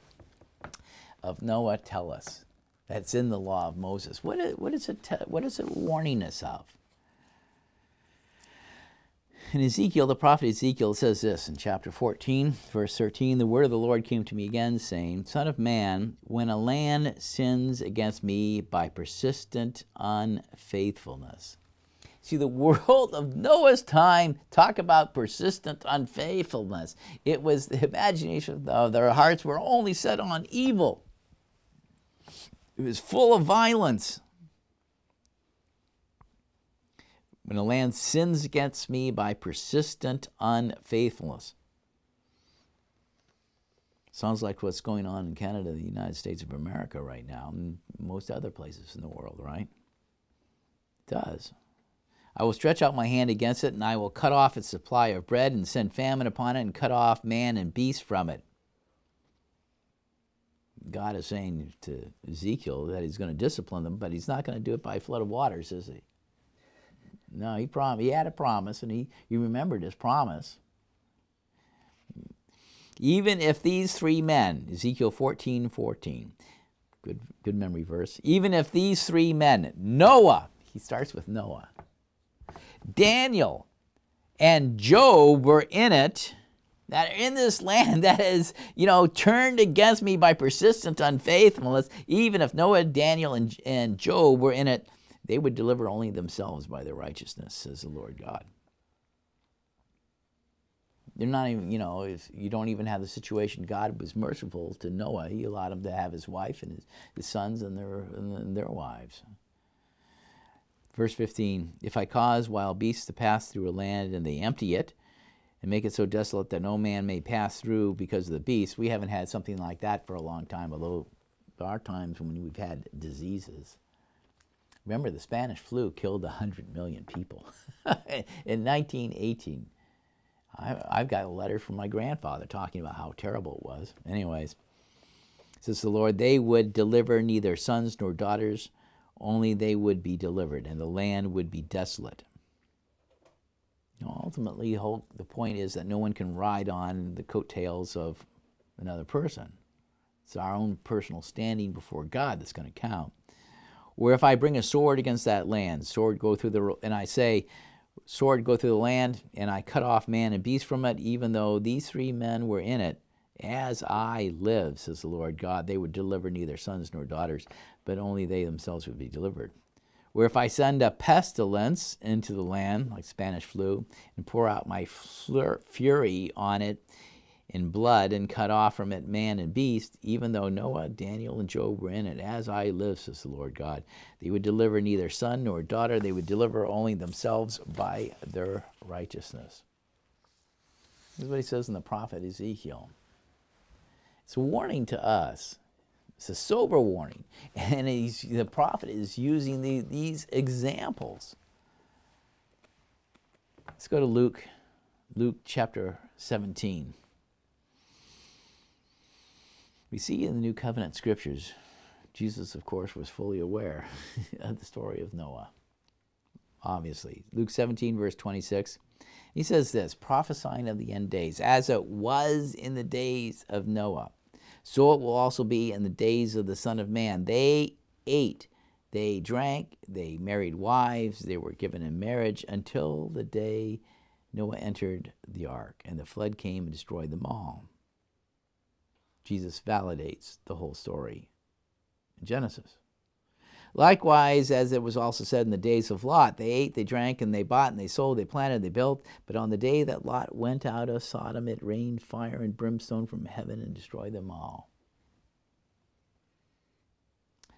of Noah tell us that's in the law of Moses? What is, what is, it, what is it warning us of? In Ezekiel, the prophet Ezekiel says this in chapter 14, verse 13 The word of the Lord came to me again, saying, Son of man, when a land sins against me by persistent unfaithfulness. See, the world of Noah's time talk about persistent unfaithfulness. It was the imagination of their hearts were only set on evil. It was full of violence. when a land sins against me by persistent unfaithfulness. Sounds like what's going on in Canada, the United States of America right now, and most other places in the world, right? It does. I will stretch out my hand against it, and I will cut off its supply of bread, and send famine upon it, and cut off man and beast from it. God is saying to Ezekiel that he's going to discipline them, but he's not going to do it by a flood of waters, is he? No, he prom- he had a promise and he, he remembered his promise. Even if these three men, Ezekiel 14, 14, good, good memory verse, even if these three men, Noah, he starts with Noah, Daniel, and Job were in it, that are in this land that is, you know, turned against me by persistent unfaithfulness, even if Noah, Daniel, and, and Job were in it, they would deliver only themselves by their righteousness, says the Lord God. They're not even, you know, if you don't even have the situation, God was merciful to Noah. He allowed him to have his wife and his, his sons and their, and their wives. Verse 15 If I cause wild beasts to pass through a land and they empty it, and make it so desolate that no man may pass through because of the beasts, we haven't had something like that for a long time, although there are times when we've had diseases. Remember, the Spanish flu killed 100 million people. in 1918, I've got a letter from my grandfather talking about how terrible it was. Anyways, says the Lord, they would deliver neither sons nor daughters, only they would be delivered, and the land would be desolate. Know, ultimately, the point is that no one can ride on the coattails of another person. It's our own personal standing before God that's going to count where if I bring a sword against that land, sword go through the, and I say, sword go through the land, and I cut off man and beast from it, even though these three men were in it, as I live, says the Lord God, they would deliver neither sons nor daughters, but only they themselves would be delivered. Where if I send a pestilence into the land, like Spanish flu, and pour out my fury on it, in blood and cut off from it man and beast, even though Noah, Daniel, and Job were in it. As I live, says the Lord God, they would deliver neither son nor daughter, they would deliver only themselves by their righteousness. This is what he says in the prophet Ezekiel. It's a warning to us. It's a sober warning. And the prophet is using the, these examples. Let's go to Luke, Luke chapter 17. We see in the New Covenant scriptures, Jesus, of course, was fully aware of the story of Noah. Obviously. Luke 17, verse 26. He says this prophesying of the end days, as it was in the days of Noah, so it will also be in the days of the Son of Man. They ate, they drank, they married wives, they were given in marriage until the day Noah entered the ark, and the flood came and destroyed them all. Jesus validates the whole story in Genesis. Likewise, as it was also said in the days of Lot, they ate, they drank, and they bought, and they sold, they planted, they built. But on the day that Lot went out of Sodom, it rained fire and brimstone from heaven and destroyed them all.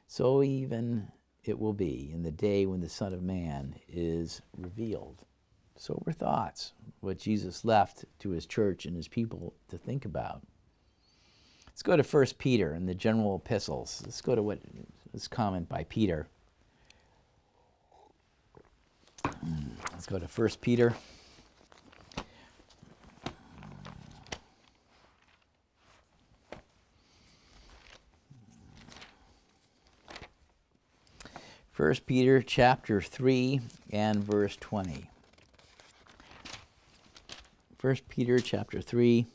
So even it will be in the day when the Son of Man is revealed. Sober thoughts, what Jesus left to his church and his people to think about. Let's go to 1 Peter and the general epistles. Let's go to what this comment by Peter. Hmm, let's go to 1 Peter. First Peter chapter 3 and verse 20. First Peter chapter 3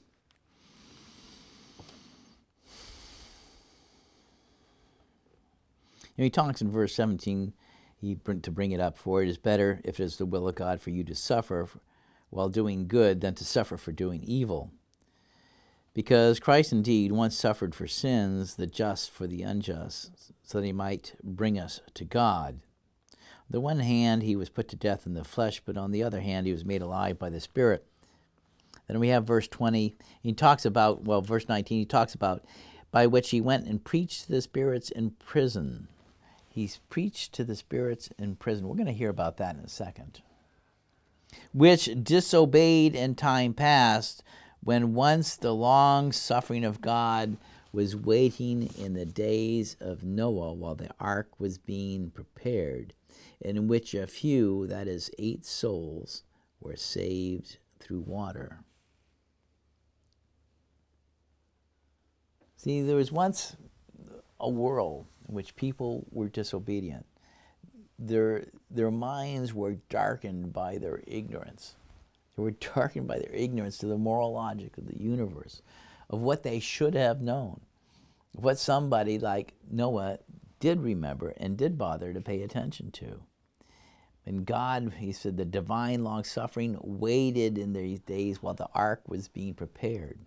He talks in verse 17 he, to bring it up, for it is better if it is the will of God for you to suffer while doing good than to suffer for doing evil. Because Christ indeed once suffered for sins, the just for the unjust, so that he might bring us to God. On the one hand, he was put to death in the flesh, but on the other hand, he was made alive by the Spirit. Then we have verse 20. He talks about, well, verse 19, he talks about by which he went and preached to the spirits in prison. He's preached to the spirits in prison. We're going to hear about that in a second. Which disobeyed in time past when once the long suffering of God was waiting in the days of Noah while the ark was being prepared, in which a few, that is, eight souls, were saved through water. See, there was once a world in which people were disobedient. Their, their minds were darkened by their ignorance. They were darkened by their ignorance to the moral logic of the universe, of what they should have known, what somebody like Noah did remember and did bother to pay attention to. And God, he said, the divine long suffering waited in these days while the ark was being prepared.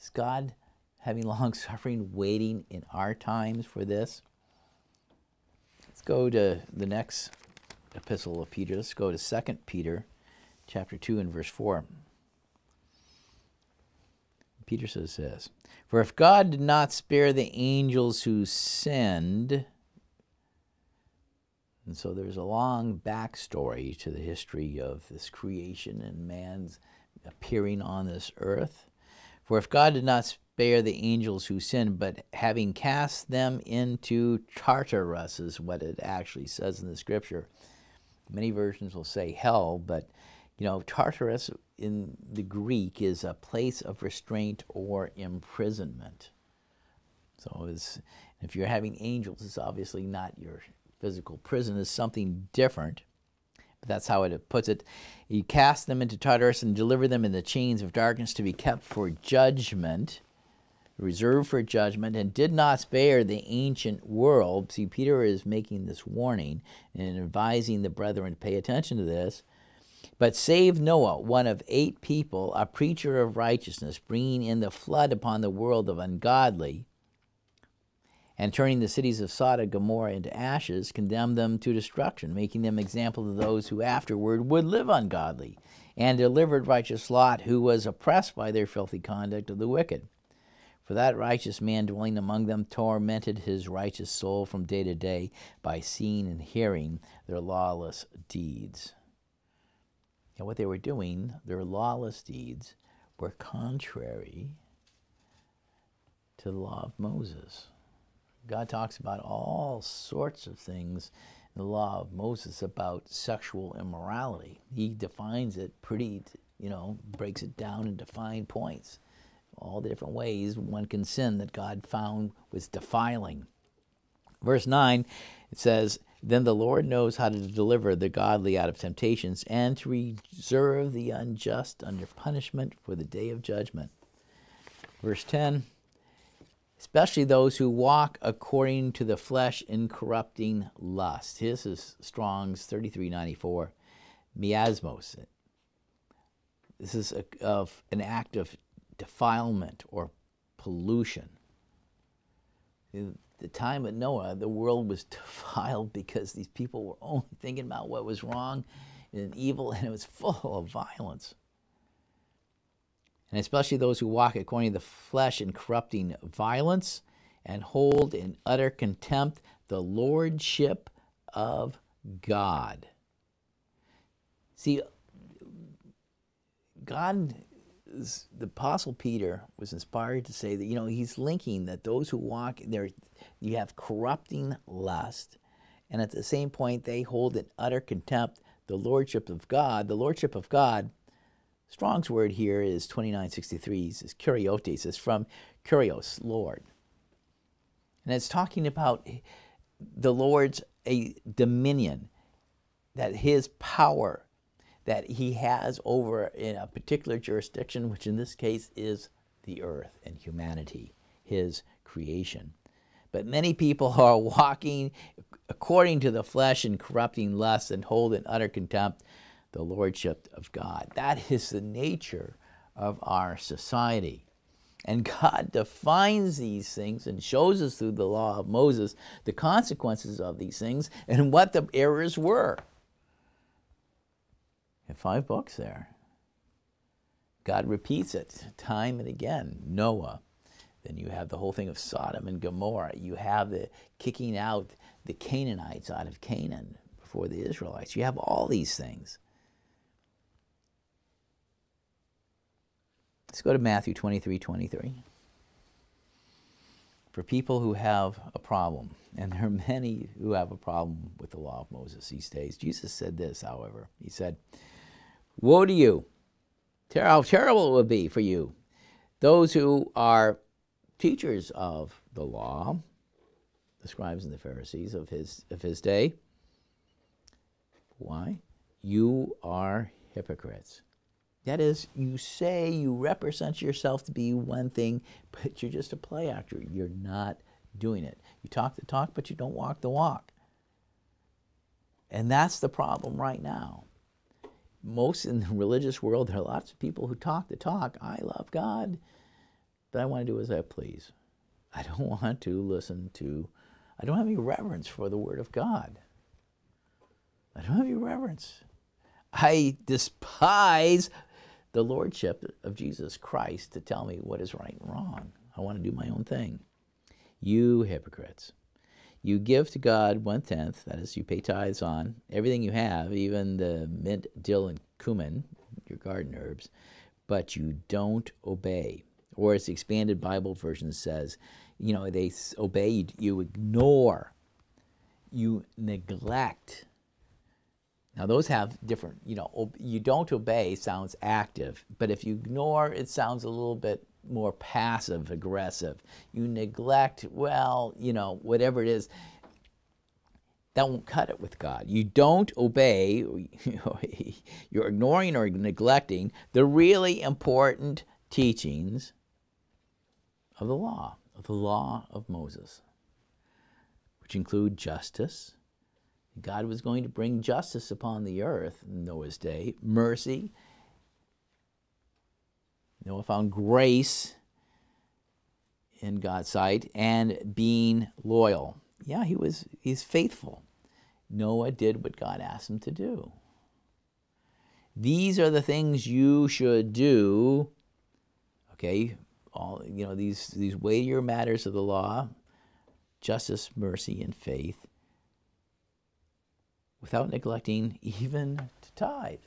Is God having long suffering waiting in our times for this? Let's go to the next epistle of Peter. Let's go to 2 Peter chapter 2 and verse 4. Peter says this For if God did not spare the angels who sinned, and so there's a long backstory to the history of this creation and man's appearing on this earth. For if God did not spare the angels who sin, but having cast them into Tartarus, is what it actually says in the scripture. Many versions will say hell, but you know, Tartarus in the Greek is a place of restraint or imprisonment. So if you're having angels, it's obviously not your physical prison, it's something different. But that's how it puts it. You cast them into Tartarus and deliver them in the chains of darkness to be kept for judgment, reserved for judgment, and did not spare the ancient world. See, Peter is making this warning and advising the brethren to pay attention to this but saved Noah, one of eight people, a preacher of righteousness, bringing in the flood upon the world of ungodly, and turning the cities of Sodom and Gomorrah into ashes, condemned them to destruction, making them example of those who afterward would live ungodly, and delivered righteous Lot, who was oppressed by their filthy conduct of the wicked. For that righteous man dwelling among them tormented his righteous soul from day to day by seeing and hearing their lawless deeds. And what they were doing, their lawless deeds, were contrary to the law of Moses. God talks about all sorts of things in the law of Moses about sexual immorality. He defines it pretty, you know, breaks it down into fine points. All the different ways one can sin that God found was defiling. Verse 9, it says, then the Lord knows how to deliver the godly out of temptations and to reserve the unjust under punishment for the day of judgment. Verse 10 especially those who walk according to the flesh in corrupting lust. This is Strong's 3394, miasmos. This is a, of an act of defilement or pollution In the time of Noah, the world was defiled because these people were only thinking about what was wrong and evil, and it was full of violence. And especially those who walk according to the flesh in corrupting violence and hold in utter contempt the lordship of God. See, God the apostle peter was inspired to say that you know he's linking that those who walk there you have corrupting lust. And at the same point they hold in utter contempt the lordship of god. The lordship of god strong's word here is 2963 is kuriotes it's from kurios lord. And it's talking about the lord's a dominion, that his power that he has over in a particular jurisdiction, which in this case is the earth and humanity, his creation. But many people are walking according to the flesh and corrupting lusts and hold in utter contempt the lordship of God. That is the nature of our society. And God defines these things and shows us through the law of Moses the consequences of these things and what the errors were. Five books there. God repeats it time and again. Noah. Then you have the whole thing of Sodom and Gomorrah. You have the kicking out the Canaanites out of Canaan before the Israelites. You have all these things. Let's go to Matthew 23 23. For people who have a problem, and there are many who have a problem with the law of Moses these days, Jesus said this, however. He said, Woe to you! How terrible it would be for you, those who are teachers of the law, the scribes and the Pharisees of his, of his day. Why? You are hypocrites. That is, you say you represent yourself to be one thing, but you're just a play actor. You're not doing it. You talk the talk, but you don't walk the walk. And that's the problem right now. Most in the religious world, there are lots of people who talk the talk. I love God, but I want to do as I please. I don't want to listen to, I don't have any reverence for the Word of God. I don't have any reverence. I despise the Lordship of Jesus Christ to tell me what is right and wrong. I want to do my own thing. You hypocrites. You give to God one tenth, that is, you pay tithes on everything you have, even the mint, dill, and cumin, your garden herbs, but you don't obey or as the expanded Bible version says, you know, they obey, you, ignore, you neglect. Now, those have different, you know, you don't obey sounds active, but if you ignore, it sounds a little bit more passive aggressive. You neglect, well, you know, whatever it is, that won't cut it with God. You don't obey, you're ignoring or neglecting the really important teachings of the law, of the law of Moses, which include justice. God was going to bring justice upon the earth in Noah's day, mercy. Noah found grace in God's sight and being loyal. Yeah, he was he's faithful. Noah did what God asked him to do. These are the things you should do. Okay, all you know these these weightier matters of the law, justice, mercy, and faith, without neglecting even to tithe.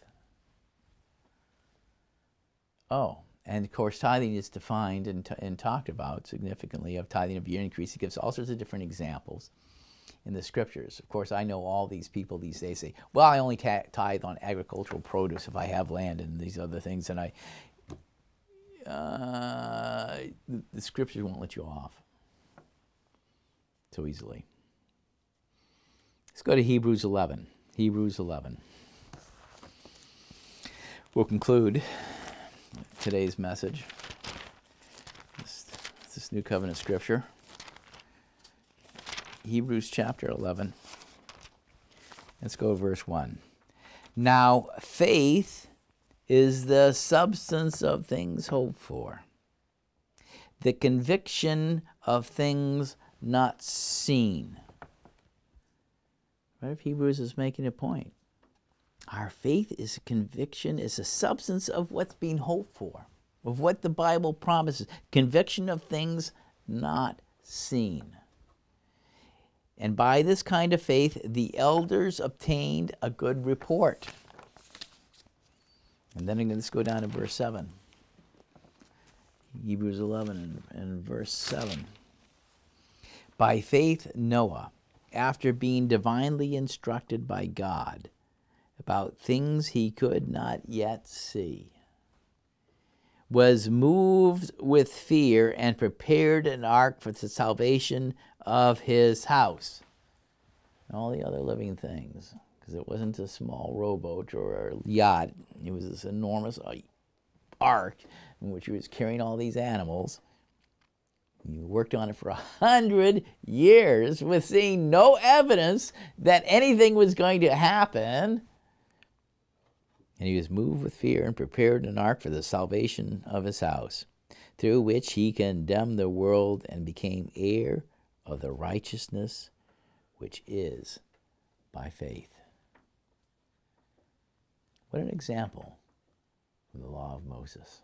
Oh, and of course, tithing is defined and, and talked about significantly of tithing of year increase. He gives all sorts of different examples in the scriptures. Of course, I know all these people these days say, well, I only tithe on agricultural produce if I have land and these other things, and I, uh, the, the scriptures won't let you off so easily. Let's go to Hebrews 11. Hebrews 11. We'll conclude today's message. This, this New Covenant scripture. Hebrews chapter 11. Let's go verse 1. Now, faith is the substance of things hoped for, the conviction of things not seen. Right? If Hebrews is making a point. Our faith is a conviction, is a substance of what's being hoped for, of what the Bible promises, conviction of things not seen. And by this kind of faith, the elders obtained a good report. And then let's go down to verse 7. Hebrews 11 and, and verse 7. By faith, Noah, after being divinely instructed by God about things he could not yet see, was moved with fear and prepared an ark for the salvation of his house. and all the other living things, because it wasn't a small rowboat or a yacht. It was this enormous uh, ark in which he was carrying all these animals. He worked on it for a hundred years with seeing no evidence that anything was going to happen. And he was moved with fear and prepared an ark for the salvation of his house, through which he condemned the world and became heir of the righteousness which is by faith. What an example from the law of Moses.